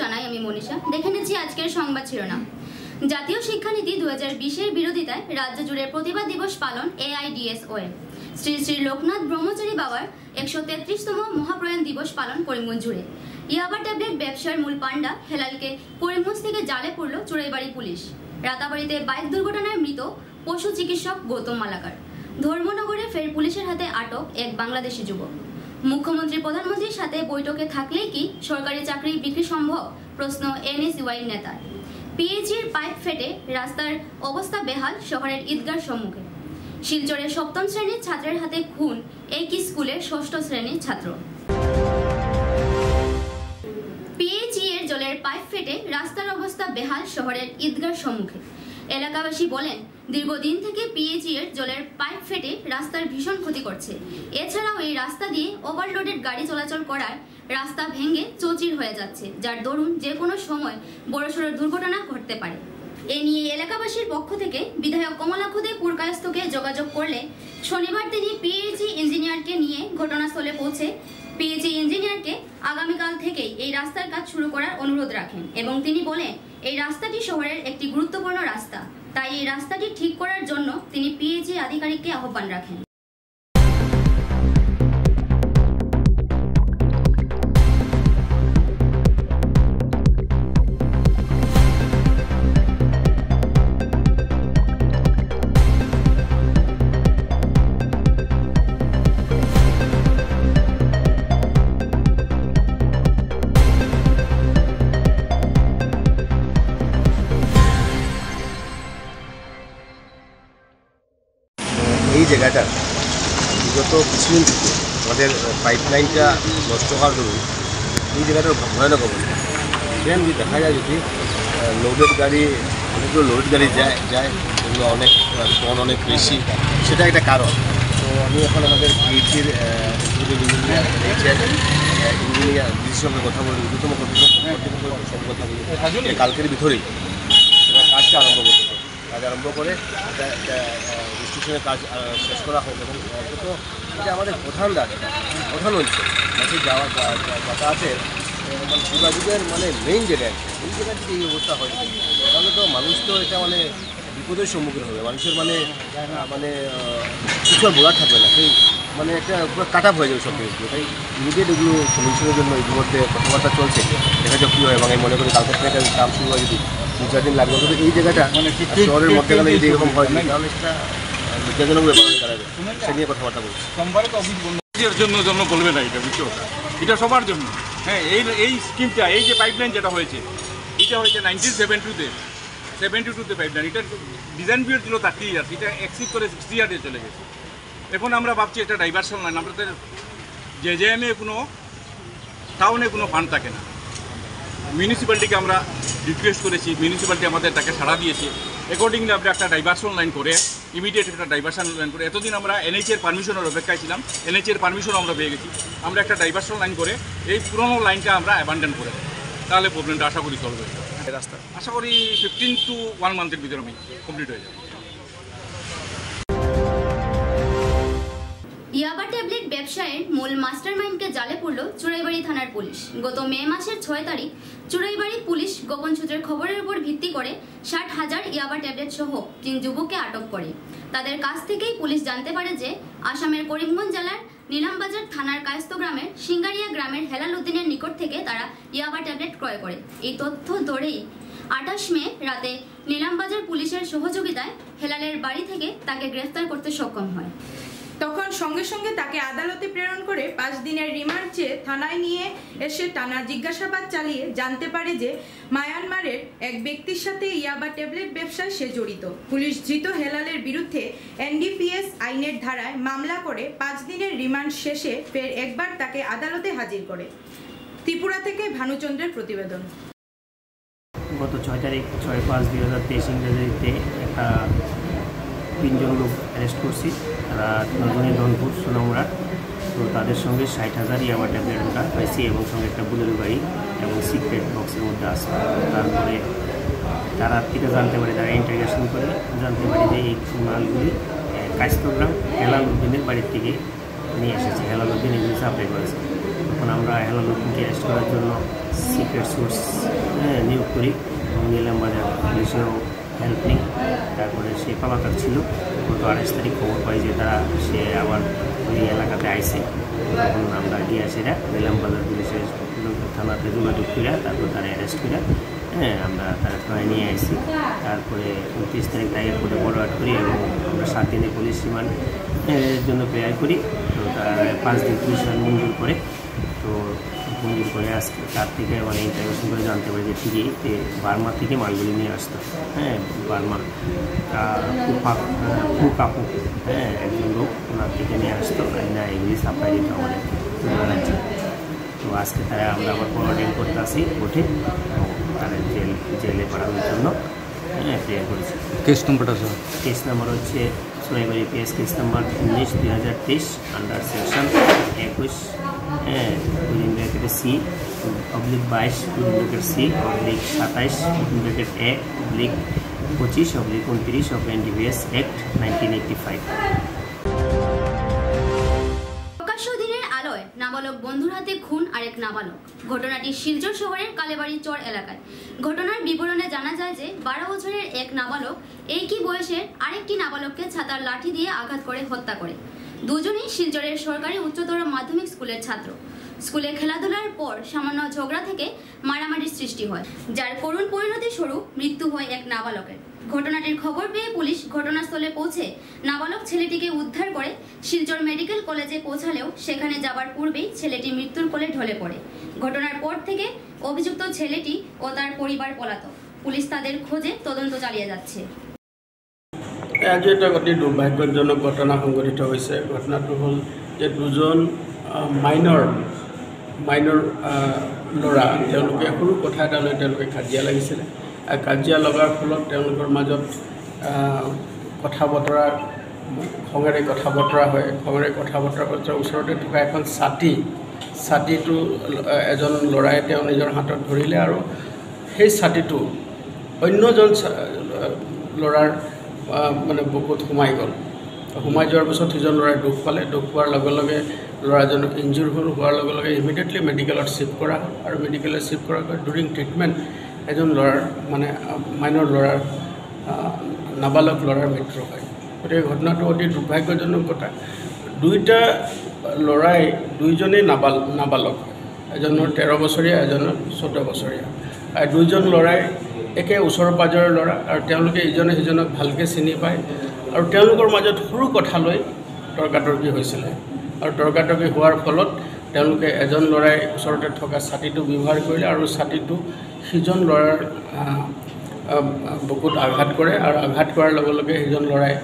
জানাই আমি মনীষা। দেখে নিচ্ছি আজকের সংবাদ শিরোনাম। জাতীয় শিক্ষানীতি দু হাজার বিশের বিরোধিতায় রাজ্য জুড়ে প্রতিবাদ দিবস পালন এআইডিএসওএ। শ্রী শ্রী লোকনাথ ব্রহ্মচারী বাবার একশো তেত্রিশতম মহাপ্রয়াণ দিবস পালন করিমগঞ্জ। জুড়ে ইয়াবা ট্যাবলেট ব্যবসার মূল পাণ্ডা হেলালকে করিমগঞ্জ থেকে জালে পড়ল চুড়াইবাড়ি পুলিশ। রাতাবাড়িতে বাইক দুর্ঘটনায় মৃত পশু চিকিৎসক গৌতম মালাকার। ধর্মনগরে ফের পুলিশের হাতে আটক এক বাংলাদেশি যুবক। মুখ্যমন্ত্রী, প্রধানমন্ত্রীর সাথে বৈঠকে থাকলেই কি সরকারি চাকরি বিক্রি সম্ভব? প্রশ্ন এনএসইউআই নেতার পিএইচির পাইপ ফেটে রাস্তার অবস্থা বেহাল শহরের ঈদগার সম্মুখে। শিলচরের সপ্তম শ্রেণির ছাত্রের হাতে খুন একই স্কুলের ষষ্ঠ শ্রেণির ছাত্র? পিএইচই এর জলের পাইপ ফেটে রাস্তার অবস্থা বেহাল শহরের ঈদগার সম্মুখে। এলাকাবাসী বলেন দীর্ঘদিন থেকে পিএইচই এর জলের পাইপ ফেটে রাস্তার ভীষণ ক্ষতি করছে। এছাড়াও এই রাস্তা দিয়ে ওভারলোডেড গাড়ি চলাচল করার রাস্তা ভেঙে চৌচির হয়ে যাচ্ছে, যার দরুন যে কোনো সময় বড়সড় দুর্ঘটনা ঘটতে পারে। এ নিয়ে এলাকাবাসীর পক্ষ থেকে বিধায়ক কমলাক্ষ দে পুরকায়স্থকে যোগাযোগ করলে শনিবার তিনি পিএইচই ইঞ্জিনিয়ারকে নিয়ে ঘটনাস্থলে পৌঁছে পিএইচই ইঞ্জিনিয়ারকে আগামীকাল থেকেই এই রাস্তার কাজ শুরু করার অনুরোধ রাখেন এবং তিনি বলেন, এই রাস্তাটি শহরের একটি গুরুত্বপূর্ণ রাস্তা। তাই এই রাস্তাটি ঠিক করার জন্য তিনি পিএইচই আধিকারিককে আহ্বান রাখেন। লাইনটা নষ্ট হওয়ার দরুন এই জায়গাটার ভয়ানক অবস্থা। এখানে যদি দেখা যায় যদি লোডেড গাড়ি, অনেকগুলো লোড গাড়ি যায় যায় এগুলো অনেক টন অনেক বেশি, সেটা একটা কারণ। তো আমি এখন আমাদের পিএইচির ইঞ্জিনিয়ার ডিসির সঙ্গে কথা বলি ঊর্ধ্বতম কর্তৃপক্ষের সঙ্গে কথা বলি কালকের ভিতরেই। সেটা কাজটা আরম্ভ করতে কাজ আরম্ভ করে রেজিস্ট্রেশনের কাজ শেষ করা হোক এবং অন্তত এটা আমাদের প্রধান রাস্তা প্রধান অঞ্চল মাঝে যাওয়া যাতায়াতের মানে যোগাযোগের মানে মেইন যেটা এই জায়গা যদি এই অবস্থা হয়। তাহলে তো মানুষ তো এটা মানে বিপদের সম্মুখীন হবে। মানুষের মানে মানে কিছু আর বলার থাকবে না। সেই মানে একটা পুরো কাট আপ হয়ে যাবে সব জিনিসগুলো তাই ইমিডিয়েট এগুলো সলিউশনের জন্য ইতিমধ্যে কথাবার্তা চলছে। দেখা যাক কী হয় এবং আমি মনে করি কালকে থেকে কাম শুরু হয় যদি দু চার দিন লাগবে। অন্তত এই জায়গাটা মানে শহরের মধ্যেখানে যদি এরকম হয় তাহলে সেটা লজ্জাজনক ব্যাপার হয়ে দাঁড়াবে সে নিয়ে কথাবার্তা বলছি। সোমবারে তো অফিস বন্ধ। নিজের জন্য জন্য বলবে না এটা বুঝছ? এটা সবার জন্য। হ্যাঁ এই এই স্কিমটা এই যে পাইপলাইন যেটা হয়েছে এটা হয়েছে নাইনটিন সেভেন্টিতে সেভেন্টি টুতে পাইপলাইন এটা ডিজাইন পিরিয়ড ছিল থার্টি ইয়ার্স এটা এক্সিড করে সিক্সটি ইয়ার্সে চলে গেছে। এখন আমরা ভাবছি একটা ডাইভার্সন লাইন আমাদের যে জে এমে কোনো টাউনে কোনো ফান্ড থাকে না। মিউনিসিপ্যালিটিকে আমরা রিকোয়েস্ট করেছি মিউনিসিপ্যালিটি আমাদের তাকে সাড়া দিয়েছে। অ্যাকর্ডিংলি আমরা একটা ডাইভার্সন লাইন করে ইমিডিয়েট একটা ডাইভার্সন লাইন করে এতদিন আমরা এনএইচের পারমিশনের অপেক্ষায় ছিলাম এনএইচের পারমিশন আমরা পেয়ে গেছি। আমরা একটা ডাইভার্সন লাইন করে এই পুরোনো লাইনটা আমরা অ্যাবান্ডন করে। তাহলে প্রবলেমটা আশা করি সলভ হয়ে যাবে। রাস্তা। আশা করি ফিফটিন টু ওয়ান মান্থের ভিতরে আমি কমপ্লিট হয়ে যাবে। ইয়াবা ট্যাবলেট ব্যবসায়ের মূল মাস্টারমাইন্ডকে জালে পড়ল চুড়াইবাড়ি থানার পুলিশ। গত মে মাসের ছয় তারিখ চুড়াইবাড়ি পুলিশ গোপন সূত্রের খবরের উপর ভিত্তি করে ষাট হাজার ইয়াবা ট্যাবলেট সহ তিন যুবককে আটক করে। তাদের কাছ থেকেই পুলিশ জানতে পারে যে আসামের করিমগঞ্জ জেলার নিলামবাজার থানার কায়স্থ গ্রামের সিঙ্গারিয়া গ্রামের হেলাল উদ্দিনের নিকট থেকে তারা ইয়াবা ট্যাবলেট ক্রয় করে। এই তথ্য ধরেই আঠাশ মে রাতে নিলামবাজার পুলিশের সহযোগিতায় হেলালের বাড়ি থেকে তাকে গ্রেফতার করতে সক্ষম হয়। তখন সঙ্গে সঙ্গে তাকে আদালতে প্রেরণ করে পাঁচ দিনের রিমান্ড চেয়ে থানায় নিয়ে এসে টানা জিজ্ঞাসাবাদ চালিয়ে জানতে পারে যে মায়ানমারের এক ব্যক্তির সাথে ইয়াবা ট্যাবলেট ব্যবসায় সে জড়িত। পুলিশ ধৃত হেলালের বিরুদ্ধে এনডিপিএস আইনের ধারায় মামলা করে পাঁচ দিনের রিমান্ড শেষে ফের একবার তাকে আদালতে হাজির করে। ত্রিপুরা থেকে ভানুচন্দ্রের প্রতিবেদন। গত ছয় তারিখ, ছয় পাঁচ দুই হাজার তেইশ ইংরেজিতে একটা তিনজন লোক অ্যারেস্ট করছি। তারা নজনী রংপুর সোনামুড়া। তো তাদের সঙ্গে ষাট হাজার ইয়াবা ট্যাবলেট আমরা পাইছি এবং সঙ্গে একটা বুলেরো গাড়ি এবং সিক্রেট বক্সের মধ্যে আছে। তারপরে তারা থেকে জানতে পারে, তারা ইন্টারগেশন করে জানতে পারি যে এই মালগুলি কাস্তগ্রাম হেলাল উদ্দিনের বাড়ির থেকে নিয়ে এসেছে। হেলাল উদ্দিন এগুলি সাপ্লাই করেছে। তখন আমরা হেলাল উদ্দিনকে অ্যারেস্ট করার জন্য সিক্রেট সোর্স নিয়োগ করি। এবং নিলাম বাজার পুলিশেও হেল্প নিই তারপরে সে পালাকার ছিল। গত আড়াইশ তারিখ খবর পাই যে তারা, সে আবার ওই এলাকাতে আইসে তখন আমরা গিয়ে সেটা নিলাম বাজার পুলিশের থানাতে যোগাযোগ করে, তারপর তারা অ্যারেস্ট করে হ্যাঁ আমরা তারা থানায় নিয়ে আসি তারপরে উনত্রিশ তারিখ তারিখের করে ফরওয়ার্ড করি এবং আমরা সাত দিনে পুলিশ রিমান্ড জন্য প্রেয়ার করি। তো তারা পাঁচ দিন পুলিশ মঞ্জুর করে। তো মঞ্জুর করে আজকে তার থেকে মানে ইন্টারভিউশন করে জানতে পারি যে ঠিকই বার্মা থেকে মালগুলি নিয়ে আসতো। হ্যাঁ বার্মা। কাপু হ্যাঁ একজন লোক ওনার থেকে নিয়ে আসতো। না এগুলি সাপ্লাই দিত আমাদের রাজ্যে। তো আজকে তারা আমরা আবার ফরওয়ার্ডিং করতে আসি এবং তারা জেল জেলে পাঠানোর জন্য। হ্যাঁ প্রেয়ার করেছি। কেস নম্বরটা স্যার? কেস নাম্বার হচ্ছে সোনাইবাড়ি পিএস কেস নাম্বার উনিশ দুই হাজার তেইশ আন্ডার সেকশন একুশ হ্যাঁ ব্র্যাকেটে সি অবলিক বাইশ উইদিন ব্র্যাকেট সি অবলিক সাতাইশ উইদিন ব্র্যাকেট এ অবলিক পঁচিশ অবলিক উনত্রিশ of NDPS act nineteen eighty five নাবালক বন্ধুর হাতে খুন আরেক নাবালক। ঘটনাটি শিলচর শহরের কালেবাড়ি চর এলাকায়। ঘটনার বিবরণে জানা যায় যে, বারো বছরের এক নাবালক একই বয়সের আরেকটি নাবালককে ছাতার লাঠি দিয়ে আঘাত করে, হত্যা করে। দুজনেই শিলচরের সরকারি উচ্চতর মাধ্যমিক স্কুলের ছাত্র। স্কুলে খেলাধুলার পর সামান্য ঝগড়া থেকে মারামারির সৃষ্টি হয়, যার করুণ পরিণতি স্বরূপ মৃত্যু হয় এক নাবালকের। ঘটনাটির খবর পেয়ে পুলিশ ঘটনাস্থলে পৌঁছে নাবালক ছেলেটিকে উদ্ধার করে শিলচর মেডিকেল কলেজে পৌঁছালেও সেখানে যাবার পূর্বেই ছেলেটি মৃত্যুর কোলে ঢলে পড়ে। ঘটনার পর থেকে অভিযুক্ত ছেলেটি ও তার পরিবার পলাতক। পুলিশ তাদের খোঁজে তদন্ত চালিয়ে যাচ্ছে। আজি এটা অতি দুৰ্ভাগ্যজনক ঘটনা সংঘটিত হৈছে। ঘটনাটো হ'ল যে দুজন মাইনৰ মাইনৰ ল'ৰা তেওঁলোকে সৰু কথা এটা লৈ তেওঁলোকে কাজিয়া লাগিছিলে। আৰু কাজিয়া লগাৰ ফলত তেওঁলোকৰ মাজত কথা বতৰা খঙেৰে কথা বতৰা হয়। খঙেৰে কথা বতৰা পাছত ওচৰতে থকা এখন ছাতি ছাতিটো এজন ল'ৰাই তেওঁ নিজৰ হাতত ধৰিলে আৰু সেই ছাতিটো অন্যজন ল'ৰাৰ মানে বুকুত সোমাই গ'ল। সোমাই যোৱাৰ পিছত সিজন ল'ৰাই দুখ পালে। দুখ পোৱাৰ লগে লগে ল'ৰাজনক ইনজুৰ হ'ল। হোৱাৰ লগে লগে ইমিডিয়েটলি মেডিকেলত শ্বিফ্ট কৰা হ'ল আৰু মেডিকেলত শ্বিফ্ট কৰাৰ পিছত ডুৰিং ট্ৰিটমেণ্ট এজন ল'ৰাৰ মানে মাইনৰ ল'ৰাৰ নাবালক ল'ৰাৰ মৃত্যু হয়। গতিকে ঘটনাটো অতি দুৰ্ভাগ্যজনক কথা। দুইটা ল'ৰাই দুইজনেই নাবাল নাবালক। এজনৰ তেৰ বছৰীয়া এজনৰ চৈধ্য বছৰীয়া। আৰু দুইজন ল'ৰাই একে ওচৰ পাজৰৰ ল'ৰা আৰু তেওঁলোকে ইজনে সিজনক ভালকৈ চিনি পায় আৰু তেওঁলোকৰ মাজত সৰু কথা লৈ তৰ্কাতৰ্কি হৈছিলে। আৰু তৰ্কাতৰ্কি হোৱাৰ ফলত তেওঁলোকে এজন ল'ৰাই ওচৰতে থকা ছাতিটো ব্যৱহাৰ কৰিলে আৰু ছাতিটো সিজন ল'ৰাৰ বুকুত আঘাত কৰে আৰু আঘাত কৰাৰ লগে লগে সিজন ল'ৰাই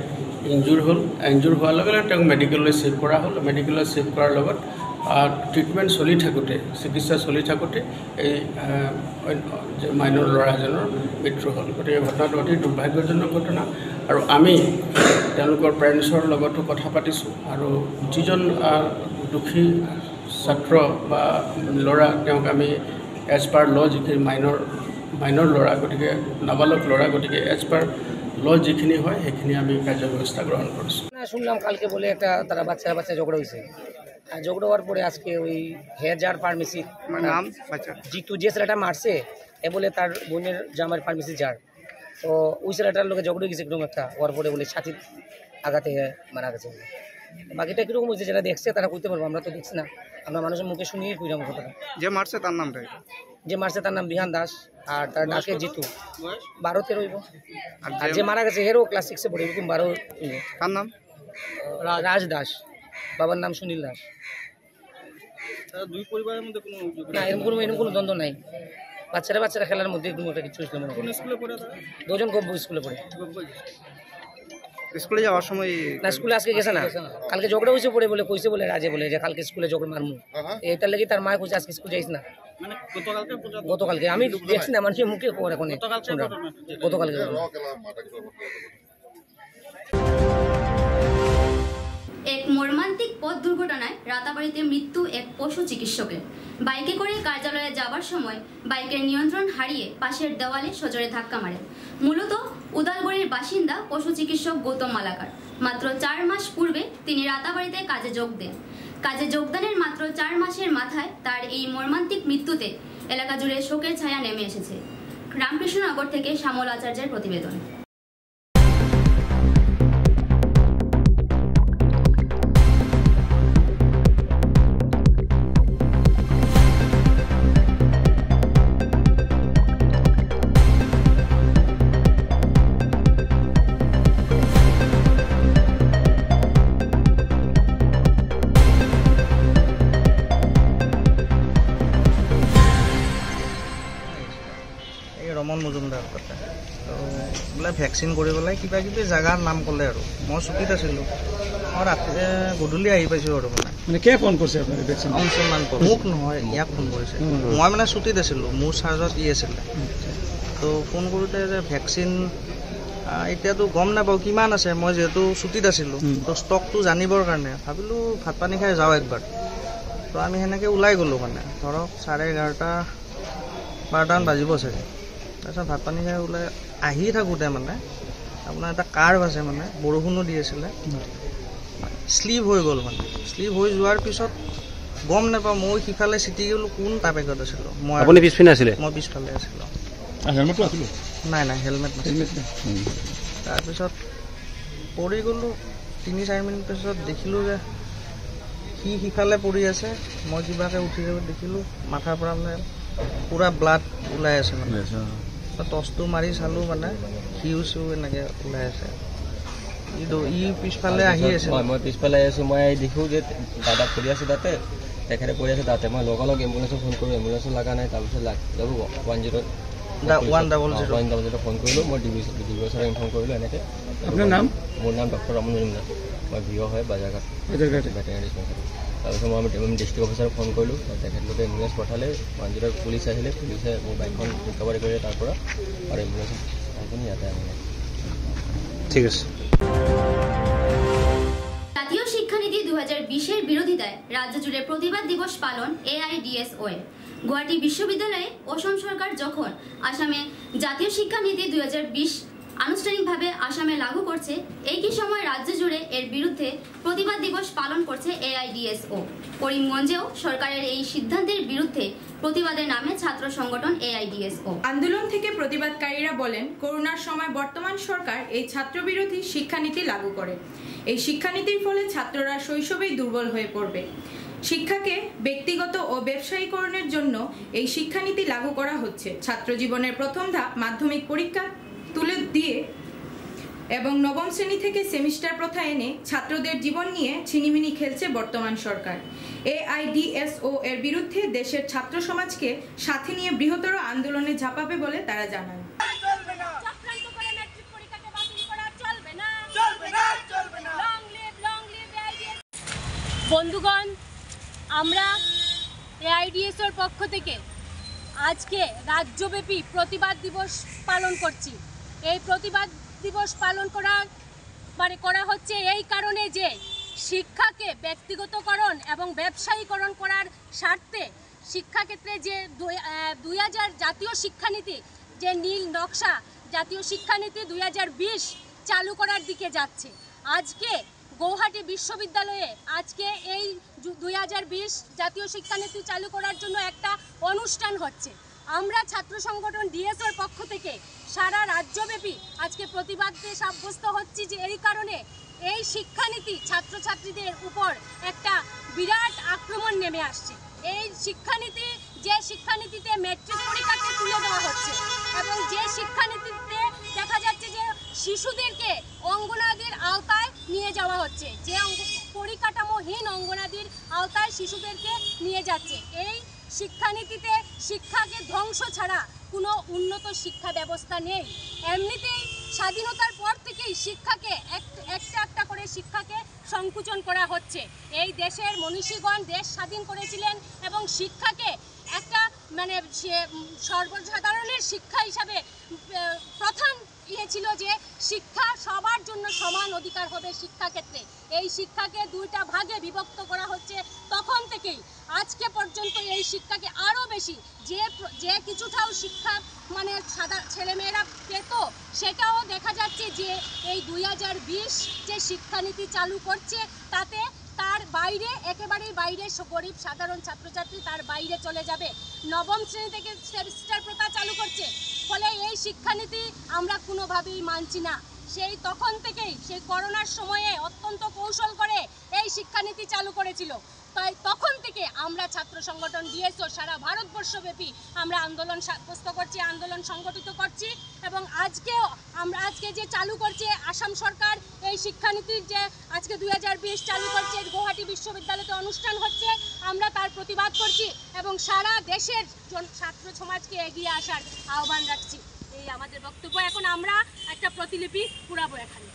ইনজুৰ হ'ল। ইনজুৰ হোৱাৰ লগে লগে তেওঁক মেডিকেললৈ শ্বিফ্ট কৰা হ'ল। মেডিকেলত শ্বিফ্ট কৰাৰ লগত ট্ৰিটমেণ্ট চলি থাকোঁতে চিকিৎসা চলি থাকোঁতে এই মাইনৰ ল'ৰাজনৰ মৃত্যু হ'ল। গতিকে ঘটনাটো অতি দুৰ্ভাগ্যজনক ঘটনা। আৰু আমি তেওঁলোকৰ পেৰেণ্টছৰ লগতো কথা পাতিছোঁ আৰু যিজন দোষী ছাত্ৰ বা ল'ৰা তেওঁক আমি এজ পাৰ ল যিখিনি মাইনৰ মাইনৰ ল'ৰা গতিকে নাবালক ল'ৰা গতিকে এজ পাৰ ল যিখিনি হয় সেইখিনি আমি কাৰ্যব্যৱস্থা গ্ৰহণ কৰিছোঁ। শুনলাম কালকে বাচ্চা ঝগড়া ঝগড়া হওয়ার পরে আজকে ওই হেজার ফার্মেসি নাম জিতু যে ছেলেটা মারছে এ বলে তার বোনের জামার ফার্মেসি যার তো ওই ছেলেটার লোকে ঝগড়া গেছে কীরকম একটা হওয়ার পরে বলে ছাতির আঘাতে মারা গেছে। বাকিটা কীরকম হয়েছে যারা দেখছে তারা কইতে পারব আমরা তো দেখছি না। আমরা মানুষের মুখে শুনিয়ে কইলাম কথাটা। যে মারছে তার নামটা যে মারছে তার নাম বিহান দাস আর তার ডাকে জিতু। বারো তেরো আর যে মারা গেছে হেরো ক্লাস সিক্সে পড়ে এরকম বারো তার নাম? রাজ দাস। বাবার নাম সুনীল দাস। দুই পরিবারের মধ্যে কোনো না এরকম কোনো এরকম কোনো দ্বন্দ্ব নাই। বাচ্চারা বাচ্চারা খেলার মধ্যে কোনো একটা কিছু হয়েছিল। স্কুলে পড়ে দুজন গব্য স্কুলে পড়ে। স্কুলে যাওয়ার সময় না স্কুলে আজকে গেছে না। কালকে ঝগড়া হয়েছে পড়ে বলে কইছে বলে রাজে বলে যে কালকে স্কুলে ঝগড়া মারমু। এটার লাগি তার মা কইছে আজকে স্কুল যাইস না। মানে গতকালকে আমি দেখছি না মানুষের মুখে খবর এখন গতকালকে। এক মর্মান্তিক পথ দুর্ঘটনায় রাতাবাড়িতে মৃত্যু এক পশু চিকিৎসকের। বাইকে করে কার্যালয়ে যাবার সময় বাইকের নিয়ন্ত্রণ হারিয়ে পাশের দেওয়ালে সজোরে ধাক্কা মারে। মূলত উদালগুড়ির বাসিন্দা পশু চিকিৎসক গৌতম মালাকার। মাত্র চার মাস পূর্বে তিনি রাতাবাড়িতে কাজে যোগ দেন। কাজে যোগদানের মাত্র চার মাসের মাথায় তার এই মর্মান্তিক মৃত্যুতে এলাকা জুড়ে শোকের ছায়া নেমে এসেছে। রামকৃষ্ণনগর থেকে শ্যামল আচার্যের প্রতিবেদন। মজুমদাৰ তাতে তো বোলে ভেকচিন কৰি পেলাই কিবা কিবি জেগাৰ নাম ক'লে আৰু। মই চকীত আছিলোঁ। মই ৰাতি গধূলি আহি পাইছোঁ আৰু মানে। মানে কে ফোন কৰিছে ভেকচিন অংশমান মোক নহয় ইয়াক ফোন কৰিছে। মই মানে ছুটীত আছিলোঁ। মোৰ চাৰ্জত ই আছিলে। তো ফোন কৰোঁতে যে ভেকচিন এতিয়াতো গম নাপাওঁ কিমান আছে। মই যিহেতু ছুটীত আছিলোঁ। তো ষ্টকটো জানিবৰ কাৰণে। ভাবিলোঁ ভাত পানী খাই যাওঁ একবাৰ। তো আমি সেনেকৈ ওলাই গ'লোঁ মানে। ধৰক চাৰে এঘাৰটা বাৰটামান বাজিব চাগে। তাৰপিছত ভাত পানী খাই ওলাই আহি থাকোঁতে মানে আপোনাৰ এটা কাৰ্ভ আছে মানে বৰষুণো দি আছিলে। শ্লিপ হৈ গ'ল মানে। শ্লিপ হৈ যোৱাৰ পিছত গম নাপাওঁ মই সিফালে চিটি গ'লোঁ কোন টাবেকত আছিলোঁ? মই আপুনি পিছপিনে আছিলে? মই পিছফালে আছিলোঁ। হেলমেটটো আছিলে? নাই নাই হেলমেট নাছিল। তাৰপিছত পৰি গ'লোঁ তিনি চাৰি মিনিট পিছত দেখিলোঁ যে সি সিফালে পৰি আছে মই কিবাকৈ উঠি দেখিলোঁ মাথাৰ পৰা মানে পূৰা ব্লাড ওলাই আছে মানে। টচটো মাৰি চালোঁ মানে সিও চিও এনেকৈ ওলাই আছে ই পিছফালে আহি আছে হয় মই পিছফালে আছোঁ মই দেখোঁ যে দাদা পৰি আছে তাতে তেখেতে পৰি আছে তাতে মই লগালগ এম্বুলেঞ্চক ফোন কৰোঁ এম্বুলেঞ্চো লগা নাই তাৰপিছত লাগ যাব one zero' one double zero' one double zero' phone কৰিলোঁ মই ডি বি ডি বি ছাৰক ইনফৰ্ম কৰিলোঁ এনেকৈ আপোনাৰ নাম মোৰ নাম ডক্টৰ ৰমন মই ভিঅ' হয় বাজাৰঘাট বাজাৰঘাটে। ভেটেনাৰী ডিছপেঞ্চাৰী তাৰপিছত মই আমি ডিষ্ট্ৰিক্ট অফিচাৰক ফোন কৰিলোঁ তেখেতলোকে এম্বুলেঞ্চ পঠালে জিৰ' পুলিচ আহিলে পুলিচে মোৰ বাইকখন ৰিকভাৰী কৰিলে তাৰ পৰা আৰু এম্বুলেঞ্চ আহি পিনি ইয়াতে আনিলে। ঠিক আছে। জাতীয় শিক্ষানীতি দু হাজার বিশের বিরোধিতায় রাজ্য জুড়ে প্রতিবাদ দিবস পালন এআইডিএসওয়ে গুয়াহাটি বিশ্ববিদ্যালয়ে অসম সরকার যখন আসামে জাতীয় শিক্ষানীতি দুই হাজার বিশ আনুষ্ঠানিকভাবে আসামে লাগু করছে একই সময় রাজ্য জুড়ে এর বিরুদ্ধে প্রতিবাদ দিবস পালন করছে এআইডিএসও। করিমগঞ্জেও সরকারের এই সিদ্ধান্তের বিরুদ্ধে প্রতিবাদের নামে ছাত্র সংগঠন এআইডিএসও। আন্দোলন থেকে প্রতিবাদকারীরা বলেন, করোনার সময় বর্তমান সরকার এই ছাত্রবিরোধী শিক্ষানীতি লাগু করে। এই শিক্ষানীতির ফলে ছাত্ররা শৈশবেই দুর্বল হয়ে পড়বে। শিক্ষাকে ব্যক্তিগত ও ব্যবসায়ীকরণের জন্য এই শিক্ষানীতি লাগু করা হচ্ছে। ছাত্র জীবনের প্রথম ধাপ মাধ্যমিক পরীক্ষা তুলে দিয়ে এবং নবম শ্রেণি থেকে সেমিস্টার প্রথা এনে ছাত্রদের জীবন নিয়ে ছিনিমিনি খেলছে বর্তমান সরকার। এআইডিএসও এর বিরুদ্ধে দেশের ছাত্র সমাজকে সাথে নিয়ে বৃহত্তর আন্দোলনে ঝাঁপাবে বলে তারা জানান। বন্ধুগণ আমরা এআইডিএসের পক্ষ থেকে আজকে রাজ্যব্যাপী প্রতিবাদ দিবস পালন করছি। এই প্রতিবাদ দিবস পালন করা মানে করা হচ্ছে এই কারণে যে শিক্ষাকে ব্যক্তিগতকরণ এবং ব্যবসায়ীকরণ করার স্বার্থে শিক্ষাক্ষেত্রে যে দুই- হাজার জাতীয় শিক্ষানীতি, যে নীল নকশা জাতীয় শিক্ষানীতি দুই হাজার বিশ চালু করার দিকে যাচ্ছে। আজকে গৌহাটি বিশ্ববিদ্যালয়ে আজকে এই দুই হাজার বিশ জাতীয় শিক্ষানীতি চালু করার জন্য একটা অনুষ্ঠান হচ্ছে। আমরা ছাত্র সংগঠন ডিএসওর পক্ষ থেকে সারা রাজ্যব্যাপী আজকে প্রতিবাদে সাব্যস্ত হচ্ছি যে এই কারণে এই শিক্ষানীতি ছাত্রছাত্রীদের উপর একটা বিরাট আক্রমণ নেমে আসছে। এই শিক্ষানীতি, যে শিক্ষানীতিতে মেট্রিক পরীক্ষাকে তুলে দেওয়া হচ্ছে এবং যে শিক্ষানীতিতে দেখা যাচ্ছে যে শিশুদেরকে অঙ্গনাদির আওতায় নিয়ে যাওয়া হচ্ছে, যে পরিকাঠামোহীন অঙ্গনাদির আওতায় শিশুদেরকে নিয়ে যাচ্ছে, এই শিক্ষানীতিতে শিক্ষাকে ধ্বংস ছাড়া কোনো উন্নত শিক্ষা ব্যবস্থা নেই। এমনিতেই স্বাধীনতার পর থেকেই শিক্ষাকে এক- একটা একটা করে শিক্ষাকে সংকুচন করা হচ্ছে। এই দেশের মনীষীগণ দেশ স্বাধীন করেছিলেন এবং শিক্ষাকে একটা মানে সে- সর্বসাধারণের শিক্ষা হিসাবে প্রথম ইয়ে ছিল যে শিক্ষা সবার জন্য সমান অধিকার হবে শিক্ষাক্ষেত্রে। এই শিক্ষাকে দুইটা ভাগে বিভক্ত করা হচ্ছে তখন থেকেই। আজকে পর্যন্ত এই শিক্ষাকে আরও বেশি, যে যে কিছুটাও শিক্ষা মানে সাদা, ছেলেমেয়েরা পেত, সেটাও দেখা যাচ্ছে যে এই দুই হাজার বিশ যে শিক্ষানীতি চালু করছে, তাতে তার বাইরে, একেবারেই বাইরে গরিব সাধারণ ছাত্রছাত্রী তার বাইরে চলে যাবে। নবম শ্রেণি থেকে সেমিস্টার প্রথা চালু করছে। ফলে এই শিক্ষানীতি আমরা কোনোভাবেই মানছি না। সেই তখন থেকেই, সেই করোনার সময়ে অত্যন্ত কৌশল করে এই শিক্ষানীতি চালু করেছিল। তাই তখন থেকে আমরা ছাত্র সংগঠন ডিএসও সারা ভারতবর্ষব্যাপী আমরা আন্দোলন সাব্যস্ত করছি, আন্দোলন সংগঠিত করছি এবং আজকেও আমরা আজকে যে চালু করছে আসাম সরকার, এই শিক্ষানীতির যে আজকে দু হাজার বিশ চালু করছে গুয়াহাটি বিশ্ববিদ্যালয়তে অনুষ্ঠান হচ্ছে, আমরা তার প্রতিবাদ করছি এবং সারা দেশের ছাত্র সমাজকে এগিয়ে আসার আহ্বান রাখছি। এই আমাদের বক্তব্য। এখন আমরা একটা প্রতিলিপি পুরাবো এখানে।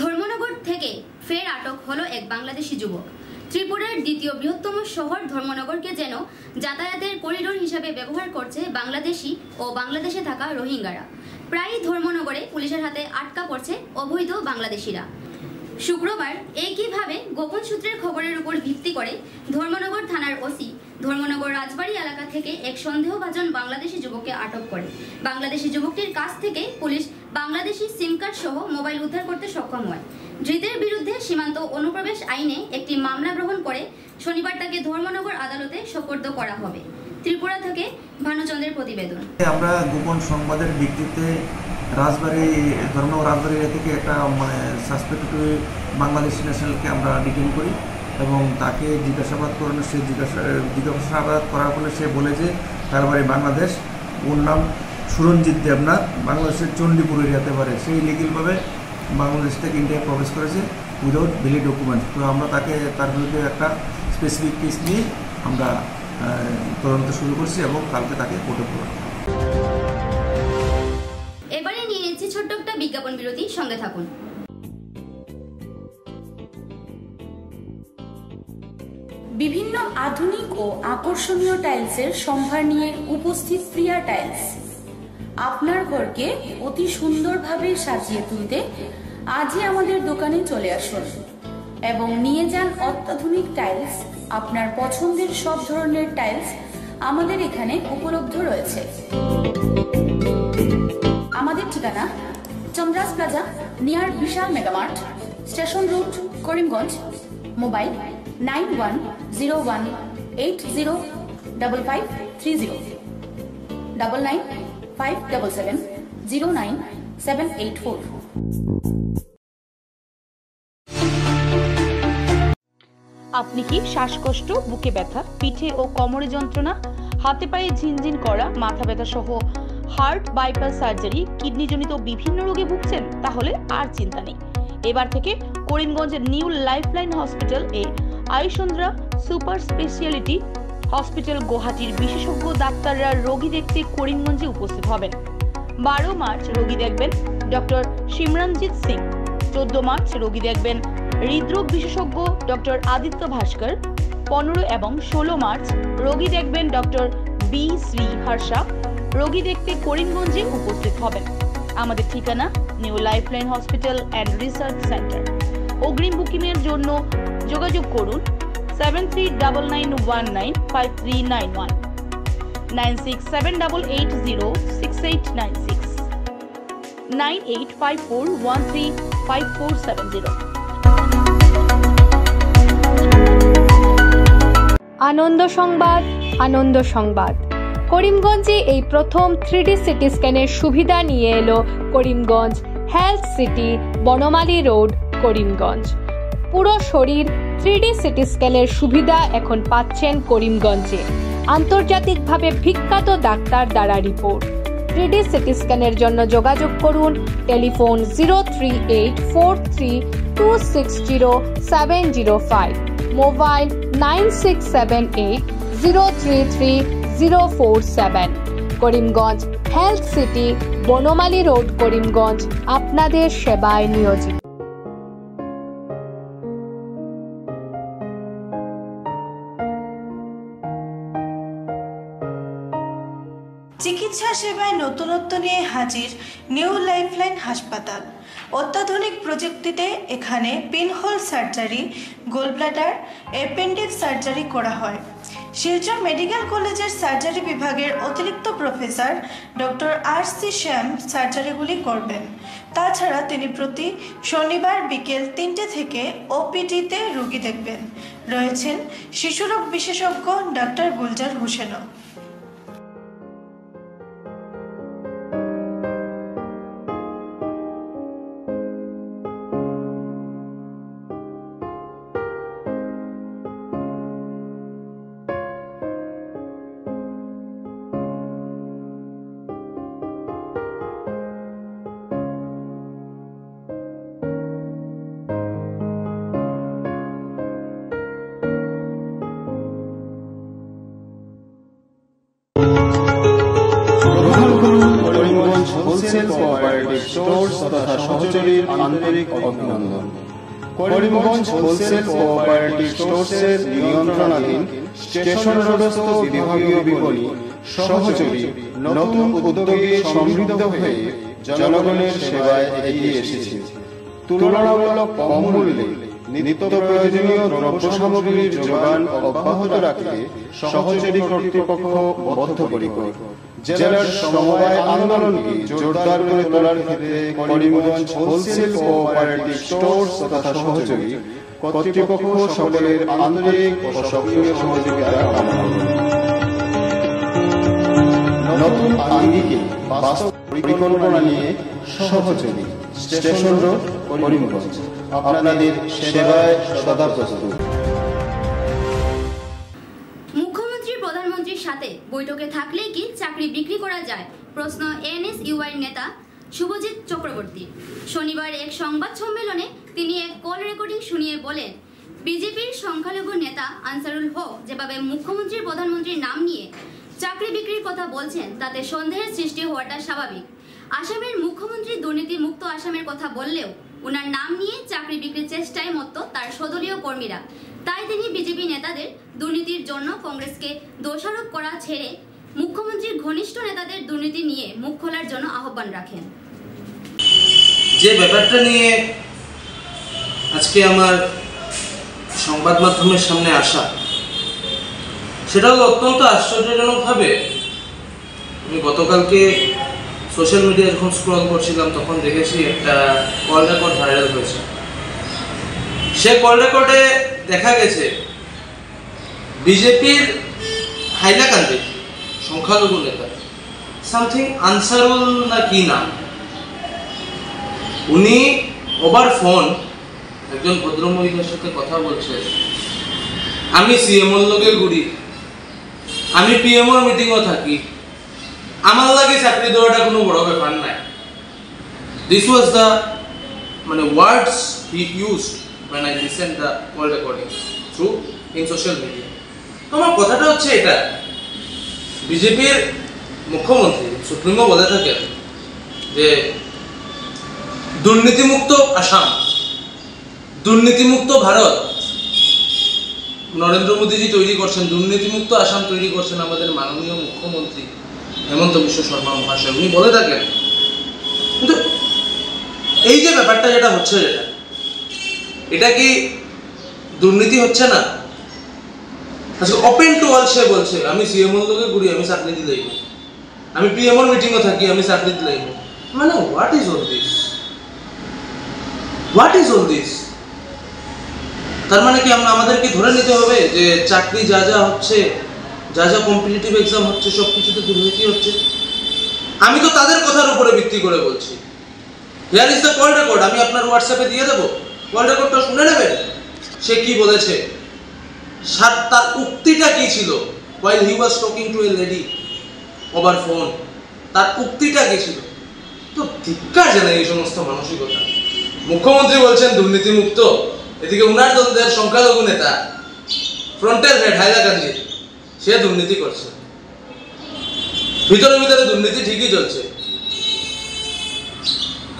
ধর্মনগর থেকে ফের আটক হলো এক বাংলাদেশি যুবক। ত্রিপুরার দ্বিতীয় বৃহত্তম শহর ধর্মনগরকে যেন যাতায়াতের করিডোর হিসাবে ব্যবহার করছে বাংলাদেশি ও বাংলাদেশে থাকা রোহিঙ্গারা। প্রায়ই ধর্মনগরে পুলিশের হাতে আটকা পড়ছে অবৈধ বাংলাদেশিরা। শুক্রবার একইভাবে গোপন সূত্রের খবরের উপর ভিত্তি করে ধর্মনগর থানার ওসি ধর্মনগর রাজবাড়ি এলাকা থেকে এক সন্দেহভাজন বাংলাদেশি যুবককে আটক করে। বাংলাদেশি যুবকটির কাছ থেকে পুলিশ বাংলাদেশি সিম কার্ড সহ মোবাইল উদ্ধার করতে সক্ষম হয়। ধৃতের বিরুদ্ধে সীমান্ত অনুপ্রবেশ আইনে একটি মামলা গ্রহণ করে শনিবার তাকে ধর্মনগর আদালতে সোপর্দ করা হবে। ত্রিপুরা থেকে ভানুচন্দ্রের প্রতিবেদন। আমরা গোপন সংবাদের ভিত্তিতে রাজবাড়ি, ধর্মনগর রাজবাড়ি থেকে একটা মানে সাসপেক্টেড বাংলাদেশ ন্যাশনালকে আমরা ডিটেন করি এবং তাকে জিজ্ঞাসাবাদ করানো, সে জিজ্ঞাসা, জিজ্ঞাসাবাদ করার ফলে সে বলে যে, তার বাড়ি বাংলাদেশ। ওর নাম সুরঞ্জিত দেবনাথ, বাংলাদেশের চণ্ডীপুর এরিয়াতে পারে সেই লিগেলভাবে বাংলাদেশ থেকে ইন্ডিয়ায় প্রবেশ করেছে উইদাউট ভ্যালি ডকুমেন্ট তো আমরা তাকে তার বিরুদ্ধে একটা স্পেসিফিক কেস নিয়ে আমরা তদন্ত শুরু করছি এবং কালকে তাকে কোর্টে করব। এবারে নিয়ে নিচ্ছি ছোট্ট একটা বিজ্ঞাপন বিরতি সঙ্গে থাকুন। বিভিন্ন আধুনিক ও আকর্ষণীয় টাইলসের সম্ভার নিয়ে উপস্থিত প্রিয়া টাইলস। আপনার ঘরকে অতি সুন্দরভাবে সাজিয়ে তুলতে আজই আমাদের দোকানে চলে আসুন এবং নিয়ে যান অত্যাধুনিক টাইলস আপনার পছন্দের সব ধরনের টাইলস আমাদের এখানে উপলব্ধ রয়েছে। আমাদের ঠিকানা Chandras plaza near Vishal mega mart station road Karimganj mobile nine one zero one eight zero double five three zero double nine five double seven zero nine seven eight four আপনি কি শ্বাসকষ্ট, বুকে ব্যথা, পিঠে ও কোমরে যন্ত্রণা, হাতে পায়ে ঝিনঝিন করা, মাথা ব্যথা সহ হার্ট বাইপাস সার্জারি, কিডনিজনিত বিভিন্ন রোগে ভুগছেন? তাহলে আর চিন্তা নেই। এবার থেকে করিমগঞ্জের নিউ লাইফলাইন হসপিটাল এ আয়ুসন্দ্রা সুপার স্পেশালিটি হসপিটাল গুয়াহাটির বিশেষজ্ঞ ডাক্তাররা রোগী দেখতে করিমগঞ্জে উপস্থিত হবেন। বারো মার্চ রোগী দেখবেন ডক্টর সিমরনজিৎ সিং। চোদ্দ মার্চ রোগী দেখবেন। হৃদরোগ বিশেষজ্ঞ ডক্টর আদিত্য ভাস্কর। পনেরো এবং ষোলো মার্চ রোগী দেখবেন ডক্টর বি শ্রী হর্ষা। রোগী দেখতে করিমগঞ্জে উপস্থিত হবেন। আমাদের ঠিকানা new lifeline hospital and research centre. অগ্রিম বুকিংয়ের জন্য যোগাযোগ করুন seven three double nine one nine five three nine one. Nine six seven double eight zero six eight nine six. Nine eight five four one three five four seven zero. Ananda Sangbad Ananda Sangbad. করিমগঞ্জে এই প্রথম three D city স্ক্যানের সুবিধা নিয়ে এলো Karimganj health city, Banamali road, Karimganj. পুরো শরীর three D city স্ক্যানের সুবিধা এখন পাচ্ছেন করিমগঞ্জে। আন্তর্জাতিকভাবে বিখ্যাত ডাক্তার দ্বারা রিপোর্ট। থ্রিডি সিটি স্ক্যানের জন্য যোগাযোগ করুন। Telephone zero three eight four three two six zero seven zero five. Mobile nine six seven eight zero three three zero four seven. Karimganj health city, Banamali road, Karimganj, আপনাদের সেবায় নিয়োজিত। চিকিৎসা সেবায় নতুনত্ব নিয়ে হাজির নিউ লাইফলাইন হাসপাতাল। অত্যাধুনিক প্রযুক্তিতে এখানে pinhole surgery, gallbladder, appendix surgery করা হয়। শিলচর মেডিকেল কলেজের সার্জারি বিভাগের অতিরিক্ত professor doctor R C Shyam সার্জারিগুলি করবেন। তাছাড়া তিনি প্রতি শনিবার বিকেল তিনটে থেকে ওপিডিতে রোগী দেখবেন। রয়েছেন শিশুরোগ বিশেষজ্ঞ ডক্টর গুলজার হোসেনও। স্টোর্স তথা সহচরীর আন্তরিক অভিনন্দন। করিমগঞ্জ হোলসেল স্টোর্সের নিয়ন্ত্রণাধীন স্টেশন রোডস্থ বিভাগীয় বিপণী সহচরী নতুন উদ্যোগে সমৃদ্ধ হয়ে জনগণের সেবায় এগিয়ে এসেছে। তুলনামূলক কম মূল্যে নিত্য প্রয়োজনীয় দ্রব্য সামগ্রীর যোগান অব্যাহত রাখতে সহচরী কর্তৃপক্ষ বদ্ধপরিকর। জেলার সমবায় আন্দোলনকে জোরদার করে তোলার ক্ষেত্রে করিমগঞ্জ হোলসেল স্টোর্স তথা সহযোগী কর্তৃপক্ষ সকলের আন্তরিক ও সক্রিয় সহযোগিতা নতুন আঙ্গিকে বাস্তব পরিকল্পনা নিয়ে সহযোগী স্টেশন রোড, করিমগঞ্জ। আপনাদের সেবায় সদা প্রস্তুত। সাথে বৈঠকে থাকলেই কি চাকরি বিক্রি করা যায়? প্রশ্ন এনএসইউআই নেতা শুভজিৎ চক্রবর্তী। শনিবার এক সংবাদ সম্মেলনে তিনি এক কল রেকর্ডিং শুনিয়ে বলেন, বিজেপির সংখ্যালঘু নেতা আনসারুল হক যেভাবে মুখ্যমন্ত্রী প্রধানমন্ত্রীর নাম নিয়ে চাকরি বিক্রির কথা বলছেন, তাতে সন্দেহের সৃষ্টি হওয়াটা স্বাভাবিক। আসামের মুখ্যমন্ত্রী দুর্নীতি মুক্ত আসামের কথা বললেও ওনার নাম নিয়ে চাকরি বিক্রির চেষ্টায় মত্ত তার সদলীয় কর্মীরা। তাই তিনি বিজেপি নেতাদের দুর্নীতির জন্য কংগ্রেসকে দোষারোপ করা ছেড়ে মুখ্যমন্ত্রীর ঘনিষ্ঠ নেতাদের দুর্নীতি নিয়ে মুখ খোলার জন্য আহ্বান রাখেন। যে ব্যাপারটা নিয়ে আজকে আমার সংবাদ মাধ্যমের সামনে আসা সেটা হলো অত্যন্ত আশ্চর্যজনকভাবে। আমি গতকালকে সোশ্যাল মিডিয়া যখন স্ক্রল করছিলাম, তখন দেখেছি একটা কল রেকর্ড ভাইরাল হয়েছে। সে কল রেকর্ডে দেখা গেছে, বিজেপির হাইলাকান্দি সংখ্যালঘু নেতা। সামথিং আনসারুল না কি নাম উনি ওভার ফোন একজন ভদ্রমহিলার সাথে কথা বলছে। আমি সিএমওর লোকে ঘুরি। আমি পিএমওর মিটিংও থাকি। আমার লাগে চাকরি দেওয়াটা কোনো বড় ব্যাপার নাই। দিস ওয়াজ দ্য মানে words he used when I listened the call recording through, in social media. আমার কথাটা হচ্ছে এটা। বিজেপির মুখ্যমন্ত্রী সুপ্রিমো বলে থাকেন যে, দুর্নীতিমুক্ত আসাম, দুর্নীতিমুক্ত ভারত, নরেন্দ্র মোদীজি তৈরি করছেন, দুর্নীতিমুক্ত আসাম তৈরি করছেন আমাদের মাননীয় মুখ্যমন্ত্রী হেমন্ত বিশ্ব শর্মা মহাশয়। উনি বলে থাকেন। কিন্তু এই যে ব্যাপারটা যেটা হচ্ছে যেটা এটা কি দুর্নীতি হচ্ছে না? আজকে ওপেন টু অল সে বলছে, আমি সিএম লোকে ঘুরি, আমি চাকরি দিলেই আমি পিএমওর মিটিংও থাকি, আমি চাকরি দিলেই মানে what is all this what is all this তার মানে কি আমরা, আমাদেরকে ধরে নিতে হবে যে চাকরি যা যা হচ্ছে, যা যা কম্পিটিটিভ এক্সাম হচ্ছে, সব কিছুতে দুর্নীতি হচ্ছে। আমি তো তাদের কথার উপরে ভিত্তি করে বলছি। Here is the call record আমি আপনার হোয়াটসঅ্যাপে দিয়ে দেবো। কল রেকর্ডটা শুনে নেবেন সে কি বলেছে? সার তার উক্তিটা কি ছিল? While he was talking to a lady over phone তার উক্তিটা কি ছিল? তো ধিক্কার জানাই এই সমস্ত মানসিকতা। মুখ্যমন্ত্রী বলছেন, দুর্নীতিমুক্ত। এদিকে উনার দলদের সংখ্যালঘু নেতা, ফ্রন্টের হেড হাইলাকান্দি সে দুর্নীতি করছে। ভিতরে ভিতরে দুর্নীতি ঠিকই চলছে।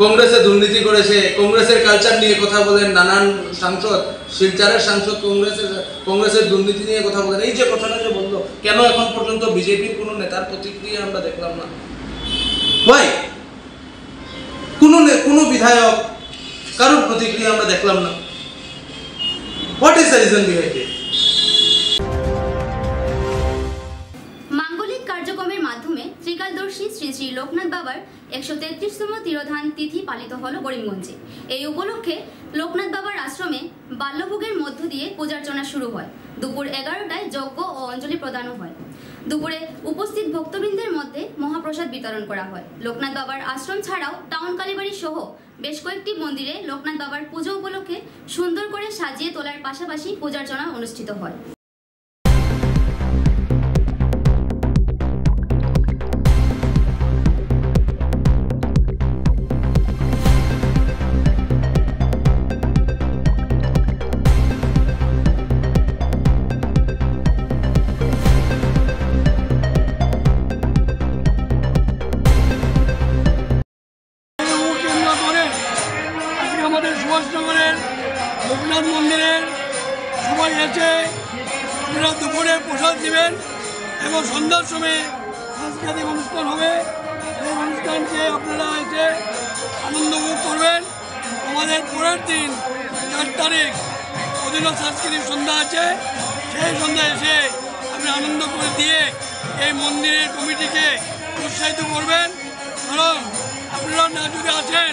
কংগ্রেসে দুর্নীতি করেছে, কংগ্রেসের কালচার নিয়ে কথা বলেন নানান সাংসদ, শিলচারের সাংসদ কংগ্রেসের কংগ্রেসের দুর্নীতি নিয়ে কথা বলেন। এই যে কথাটা যে বলল, কেন এখন পর্যন্ত বিজেপির কোনো নেতার প্রতিক্রিয়া আমরা দেখলাম না? ওয়াই কোনো কোনো বিধায়ক কারোর প্রতিক্রিয়া আমরা দেখলাম না। What is the reason behind it Shri Shri Loknath বাবার একশো তেত্রিশতম তিরোধান তিথি পালিত হলো করিমগঞ্জে। এই উপলক্ষে লোকনাথ বাবার আশ্রমে বাল্যভোগের মধ্য দিয়ে পূজার্চনা শুরু হয়। দুপুর এগারোটায় যজ্ঞ ও অঞ্জলি প্রদানও হয়। দুপুরে উপস্থিত ভক্তবৃন্দের মধ্যে মহাপ্রসাদ বিতরণ করা হয়। লোকনাথ বাবার আশ্রম ছাড়াও টাউন কালীবাড়ি সহ বেশ কয়েকটি মন্দিরে লোকনাথ বাবার পুজো উপলক্ষে সুন্দর করে সাজিয়ে তোলার পাশাপাশি পূজার্চনা অনুষ্ঠিত হয়। আমাদের পরের দিন চার তারিখ অধীন সাংস্কৃতিক সন্ধ্যা আছে। সেই সন্ধ্যা এসে আপনি আনন্দ করে দিয়ে এই মন্দিরের কমিটিকে উৎসাহিত করবেন। কারণ আপনারা না যদি আছেন,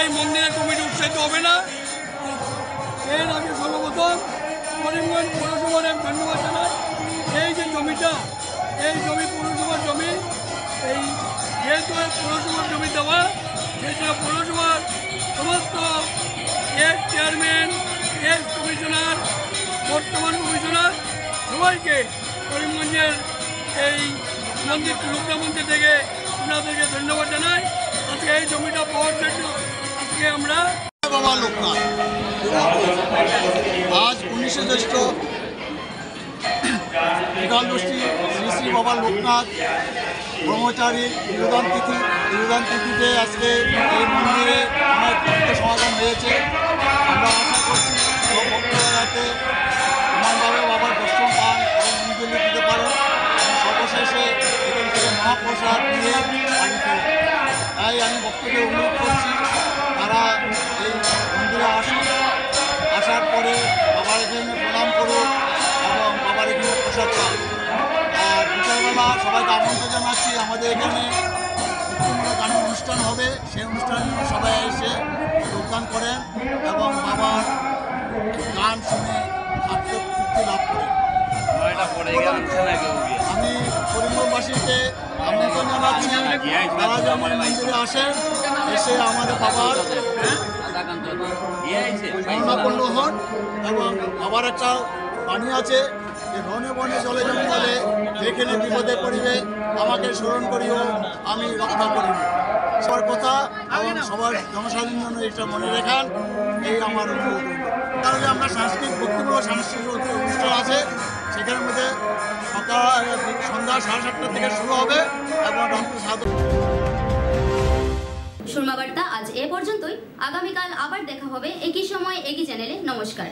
এই মন্দিরের কমিটি উৎসাহিত হবে না। এর আগে সর্বপ্রথম করিমগঞ্জ পৌরসভার আমি ধন্যবাদ জানাই। এই যে জমিটা, এই জমি পৌরসভার জমি, এই যেহেতু পৌরসভার জমি দেওয়া জন্য পৌরসভার সমস্ত এক্স চেয়ারম্যান এক্স কমিশনার বর্তমান কমিশনার সবাইকে করিমগঞ্জের এই মন্দির লোকনা মন্দির থেকে ওনাদেরকে ধন্যবাদ জানাই। আজকে এই জমিটা পাওয়ার জন্য আজকে আমরা বাবা লোকনাথ। আজ উনিশে জ্যৈষ্ঠ একাদশী শ্রী শ্রী বাবা লোকনাথ ব্রহ্মচারীর বিরোধান তিথি বিরোধান তিথিতে আজকে এই মন্দিরে অনেক ভক্ত সমাগম হয়েছে। আমরা আশা করছি ভক্তরা যাতে সমানভাবে বাবার দর্শন পান এবং অঞ্জলি দিতে পারেন সর্বশেষে এখান থেকে মহাপ্রসাদ দিয়ে বাড়ি তাই আমি ভক্তদের অনুরোধ করছি, তারা এই মন্দিরে আসুন। আসার পরে বাবার এখানে প্রণাম করুন এবং বাবার এখানে প্রসাদ পান। আর বিকালবেলা সবাইকে আমন্ত্রণ জানাচ্ছি। আমাদের এখানে গান অনুষ্ঠান হবে। সেই অনুষ্ঠানে সবাই এসে যোগদান করেন এবং বাবার গান শুনে আত্মতৃপ্তি লাভ করেন। আমি করিমগঞ্জবাসীকে আমন্ত্রণ জানাচ্ছি তারা যেন মন্দিরে আসেন এসে আমাদের বাবার স্মরণাপন্ন হন এবং বাবার একটা বাণী আছে যে বনে জলে জঙ্গলে যেখানে বিপদে পড়িবে, আমাকে স্মরণ করিও, আমি রক্ষা করিব সবার কথা এবং সবার জনসাধারণ জন্য এটা মনে রেখান, এই আমার অনুরোধ। তাহলে আমরা সাংস্কৃতিক ভক্তিমূলক সাংস্কৃতিক অনুষ্ঠান আছে, সেখানের মধ্যে সকাল, সন্ধ্যা সাড়ে সাতটা থেকে শুরু হবে এবং রাত্রি সাত সুরমা বার্তা, আজ এ পর্যন্তই। আগামীকাল আবার দেখা হবে। একই সময়, একই চ্যানেলে। নমস্কার।